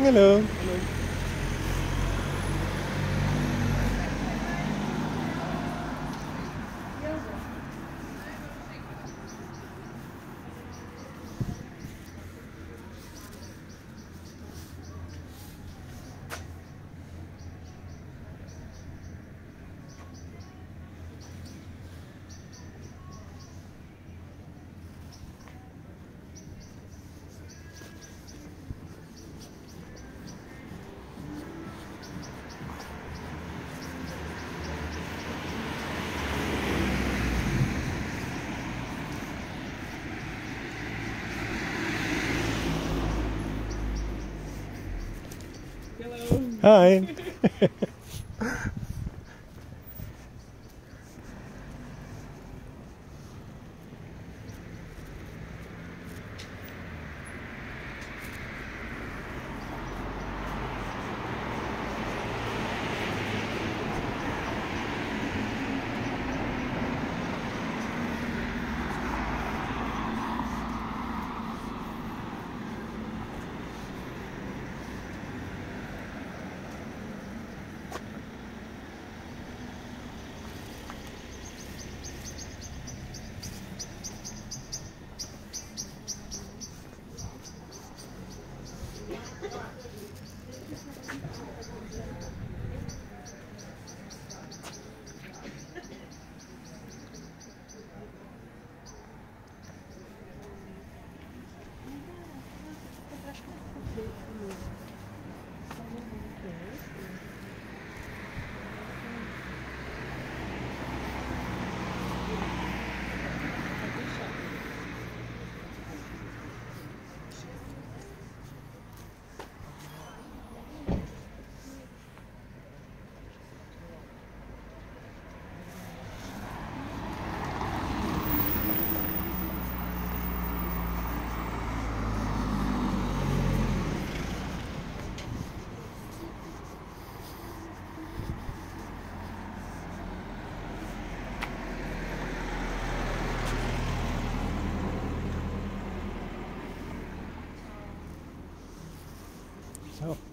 Hello. Hi. So.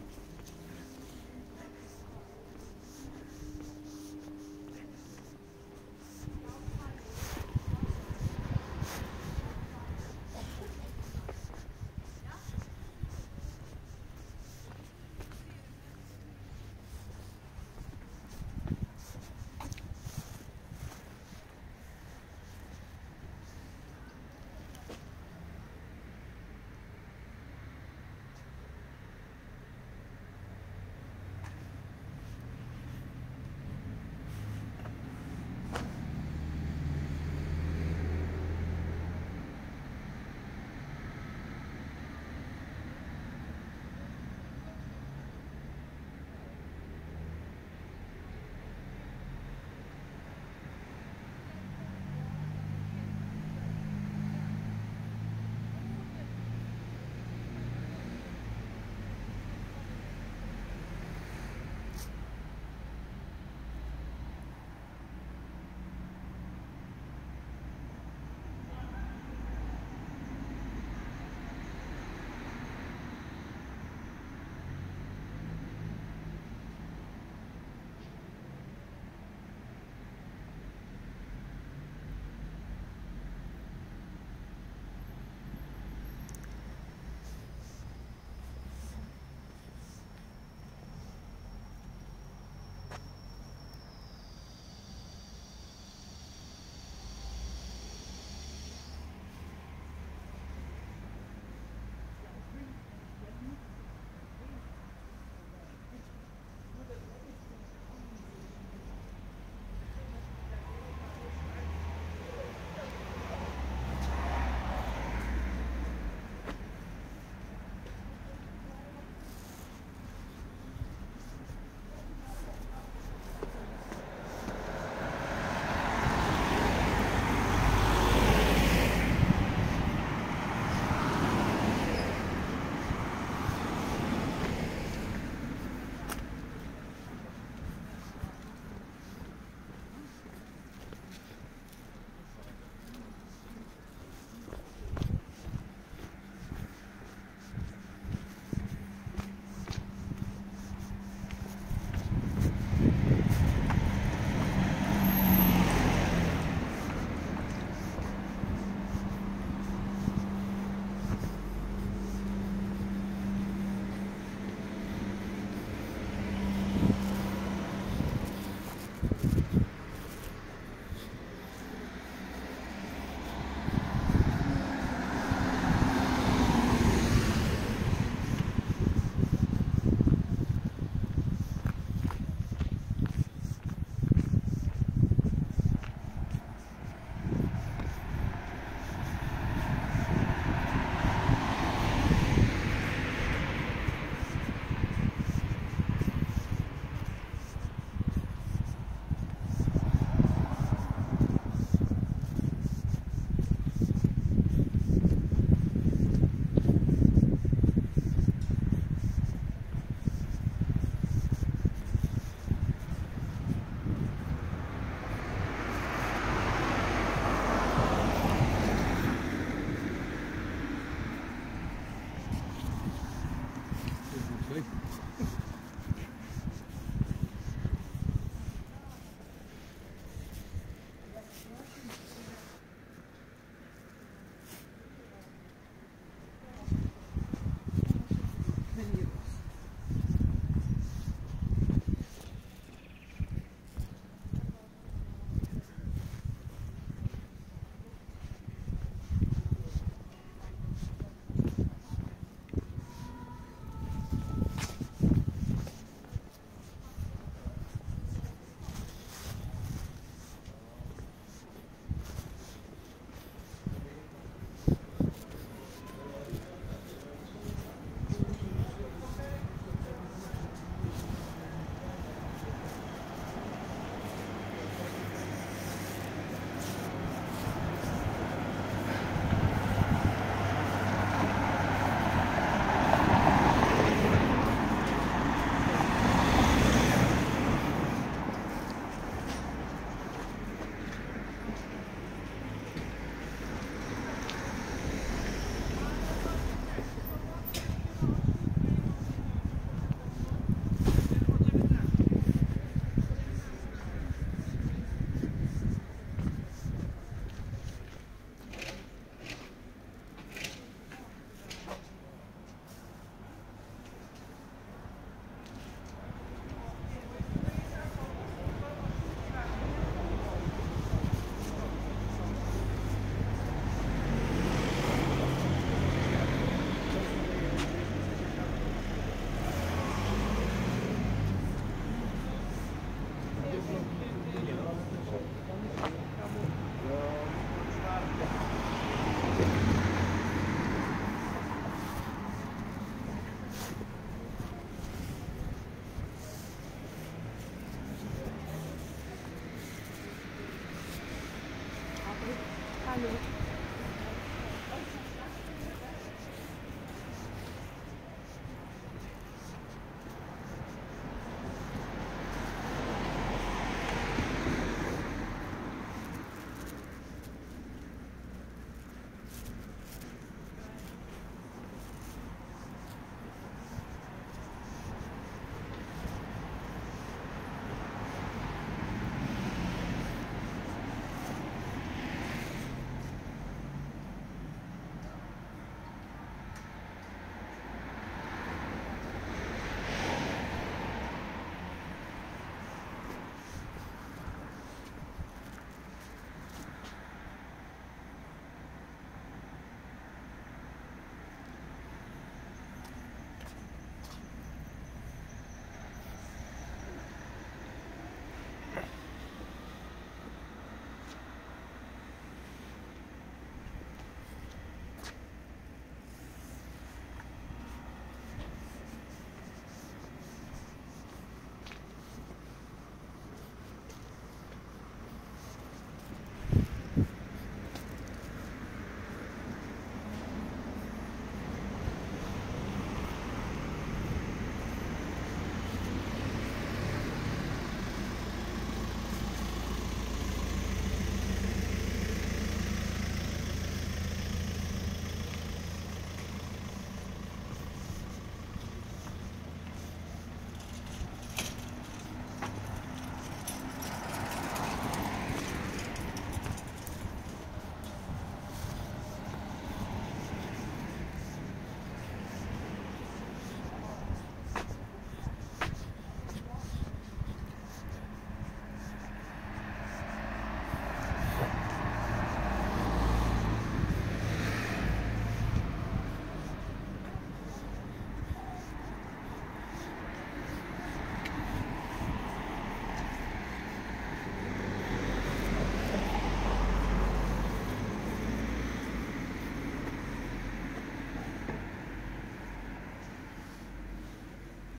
Hallo.